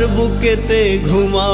सर्व के ते घुमा